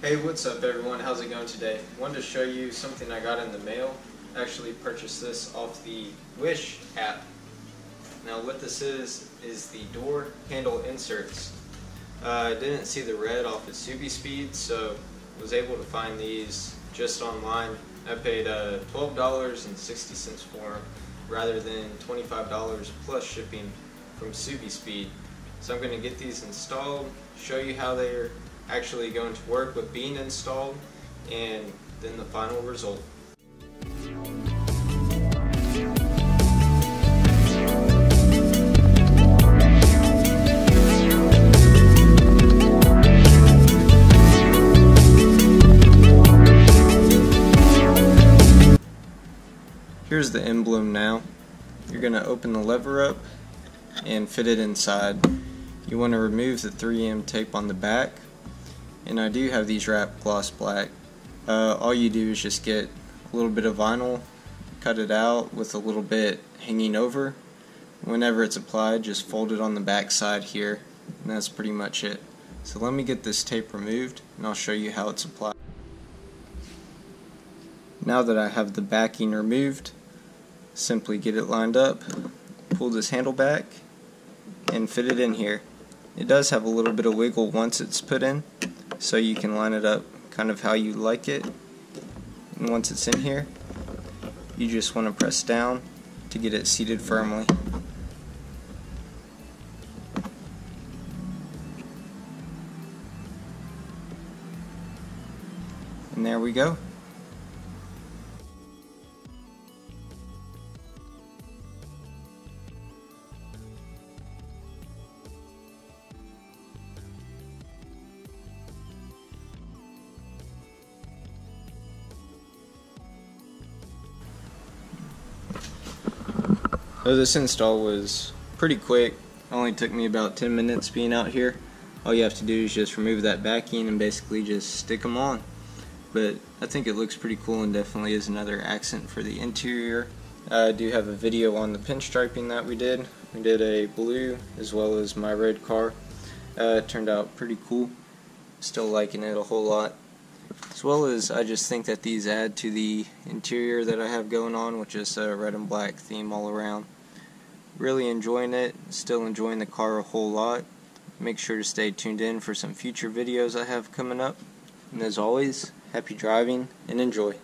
what's up everyone? How's it going today? Wanted to show you something I got in the mail. Actually purchased this off the Wish app. Now what this is, is the door handle inserts. Uh, I didn't see the red off of SubiSpeed, so was able to find these just online. I paid uh, $12.60 for them rather than $25 plus shipping from SubiSpeed. So I'm going to get these installed, show you how they're actually going to work with being installed, and then the final result. Here's the emblem now. You're going to open the lever up and fit it inside. You want to remove the 3M tape on the back and I do have these wrapped gloss black. Uh, all you do is just get a little bit of vinyl, cut it out with a little bit hanging over. Whenever it's applied, just fold it on the back side here, and that's pretty much it. So let me get this tape removed, and I'll show you how it's applied. Now that I have the backing removed, simply get it lined up, pull this handle back, and fit it in here. It does have a little bit of wiggle once it's put in, so you can line it up kind of how you like it. And once it's in here you just want to press down to get it seated firmly. And there we go So this install was pretty quick. Only took me about 10 minutes being out here. All you have to do is just remove that backing and basically just stick them on. But I think it looks pretty cool and definitely is another accent for the interior. I do have a video on the pinstriping that we did. We did a blue as well as my red car. Uh, it turned out pretty cool. Still liking it a whole lot. As well as I just think that these add to the interior that I have going on, which is a red and black theme all around really enjoying it, still enjoying the car a whole lot. Make sure to stay tuned in for some future videos I have coming up. And as always, happy driving and enjoy.